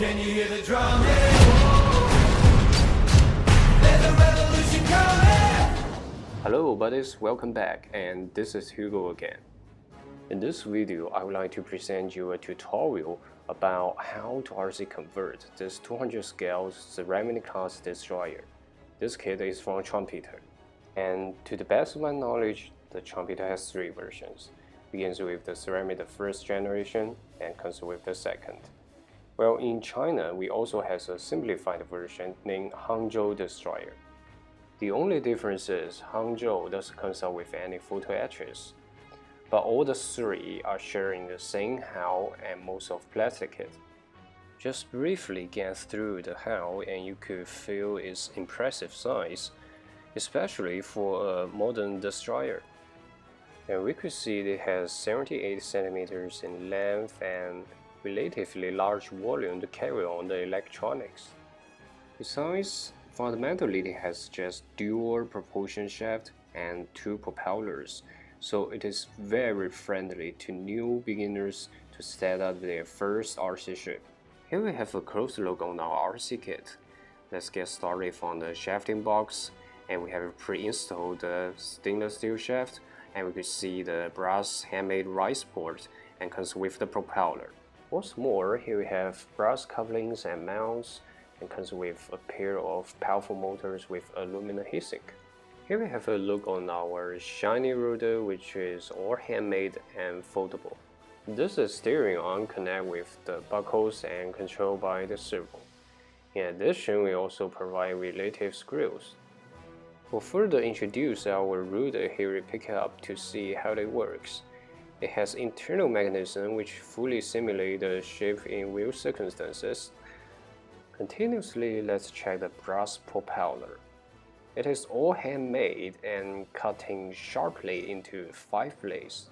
Can you hear the drum? Hello buddies, welcome back and this is Hugo again. In this video, I would like to present you a tutorial about how to RC convert this 200 scale Sovremenny class destroyer. This kit is from Trumpeter. And to the best of my knowledge, the Trumpeter has three versions. Begins with the Sovremenny the first generation and comes with the second. Well, in China, we also has a simplified version named Hangzhou Destroyer. The only difference is Hangzhou doesn't consult with any photo etches, but all the three are sharing the same hull and most of plastic kit. Just briefly glance through the hull and you could feel its impressive size, especially for a modern destroyer. And we could see it has 78 centimeters in length and relatively large volume to carry on the electronics. Besides, fundamentally it has just dual propulsion shaft and two propellers, so it is very friendly to new beginners to set up their first RC ship. Here we have a close look on our RC kit. Let's get started from the shafting box and we have pre-installed the stainless steel shaft and we can see the brass handmade Y-support and comes with the propeller. What's more, here we have brass couplings and mounts and comes with a pair of powerful motors with aluminum heatsink. Here we have a look on our shiny rotor which is all handmade and foldable. This is steering arm connect with the buckles and controlled by the servo. In addition, we also provide relative screws. We'll further introduce our rotor here we pick it up to see how it works. It has internal mechanism which fully simulate the shape in real circumstances. Continuously, let's check the brass propeller. It is all handmade and cutting sharply into five blades.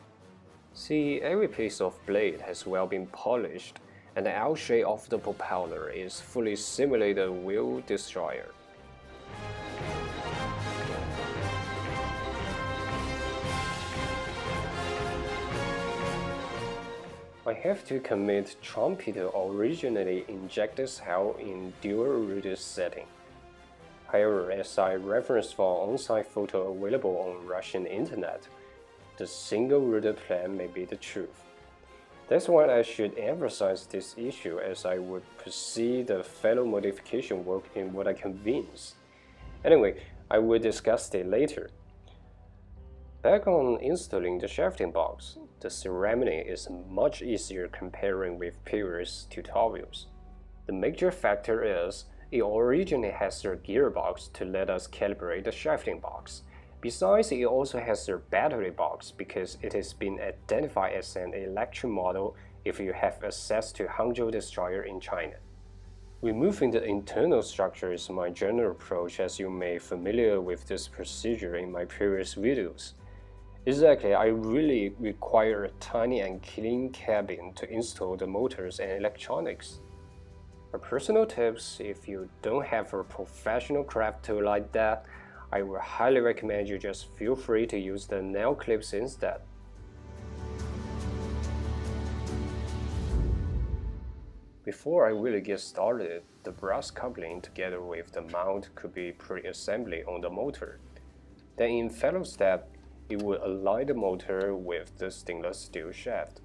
See, every piece of blade has well been polished, and the L shape of the propeller is fully simulated wheel destroyer. I have to commit Trumpeter originally injected cell in dual rudder setting. However, as I reference for on-site photo available on Russian internet, the single rudder plan may be the truth. That's why I should emphasize this issue as I would proceed the fellow modification work in what I convince. Anyway, I will discuss it later. Back on installing the shafting box, the Sovremenny is much easier comparing with previous tutorials. The major factor is it originally has a gearbox to let us calibrate the shafting box. Besides, it also has a battery box because it has been identified as an electric model if you have access to Hangzhou Destroyer in China. Removing the internal structure is my general approach as you may familiar with this procedure in my previous videos. Exactly, I really require a tiny and clean cabin to install the motors and electronics. A personal tips, if you don't have a professional craft tool like that, I would highly recommend you just feel free to use the nail clips instead. Before I really get started, the brass coupling together with the mount could be pre-assembly on the motor. Then in fellow step, it will align the motor with the stainless steel shaft.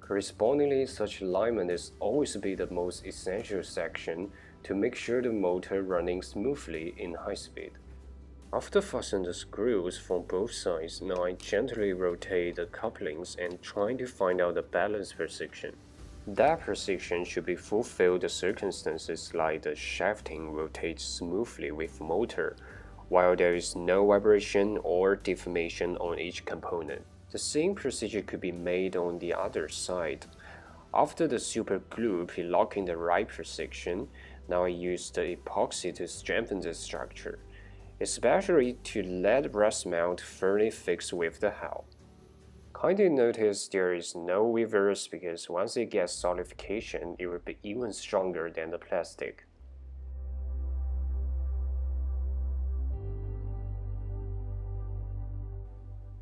Correspondingly, such alignment is always be the most essential section to make sure the motor running smoothly in high speed. After fastening the screws from both sides, now I gently rotate the couplings and trying to find out the balance position. That position should be fulfilled the circumstances like the shafting rotates smoothly with motor while there is no vibration or deformation on each component. The same procedure could be made on the other side. After the super glue pre-locking the right position, now I use the epoxy to strengthen the structure, especially to let brass mount firmly fixed with the hull. Kindly notice there is no reverse because once it gets solidification, it will be even stronger than the plastic.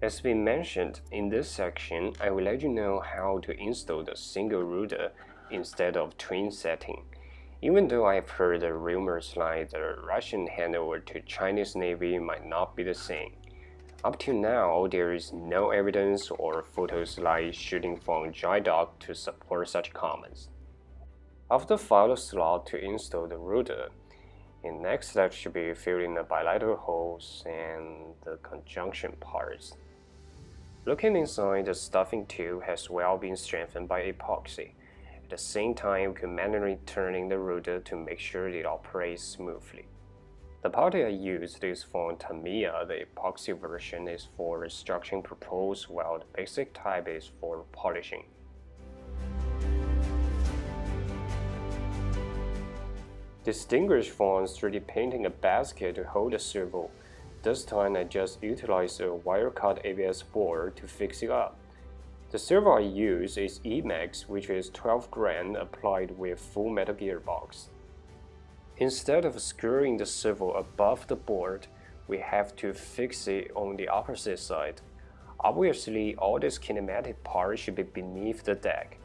As we mentioned, in this section, I will let you know how to install the single rudder instead of twin setting. Even though I've heard rumors like the Russian handover to Chinese Navy might not be the same. Up to now, there is no evidence or photos like shooting from dry dock to support such comments. After file the slot to install the rudder, the next step should be filling the bilateral holes and the conjunction parts. Looking inside, the stuffing tube has well been strengthened by epoxy. At the same time, we can manually turning the rudder to make sure it operates smoothly. The putty I used is from Tamiya. The epoxy version is for restructuring purpose, while the basic type is for polishing. Distinguished from 3D painting a basket to hold a servo, this time I just utilized a wire-cut ABS board to fix it up. The servo I use is Emax, which is 12 grain applied with full metal gearbox. Instead of screwing the servo above the board, we have to fix it on the opposite side. Obviously, all this kinematic part should be beneath the deck.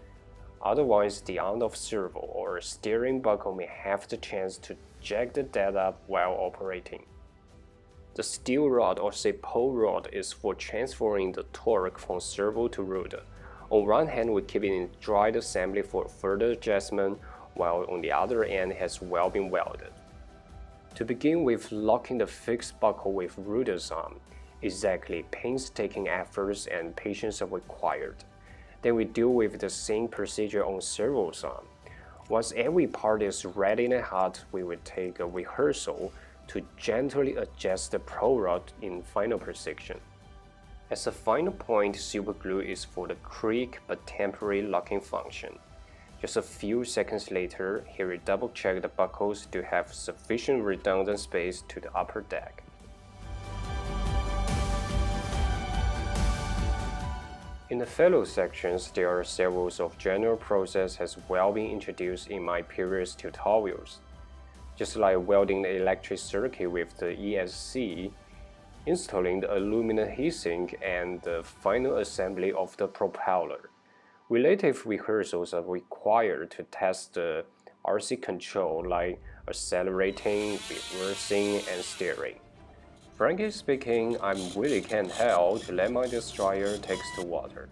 Otherwise, the on-off servo or steering buckle may have the chance to jack the deck up while operating. The steel rod or say pole rod is for transferring the torque from servo to rudder. On one hand, we keep it in dried assembly for further adjustment, while on the other end has well been welded. To begin with locking the fixed buckle with rudders on, exactly painstaking efforts and patience are required. Then we deal with the same procedure on servos on. Once every part is ready and hot, we will take a rehearsal to gently adjust the pro rod in final precision. As a final point, super glue is for the quick but temporary locking function. Just a few seconds later, here we double check the buckles to have sufficient redundant space to the upper deck. In the fellow sections, there are several of general process has well been introduced in my previous tutorials just like welding the electric circuit with the ESC, installing the aluminum heatsink, and the final assembly of the propeller. Relative rehearsals are required to test the RC control like accelerating, reversing, and steering. Frankly speaking, I'm really can't help to let my destroyer takes to water.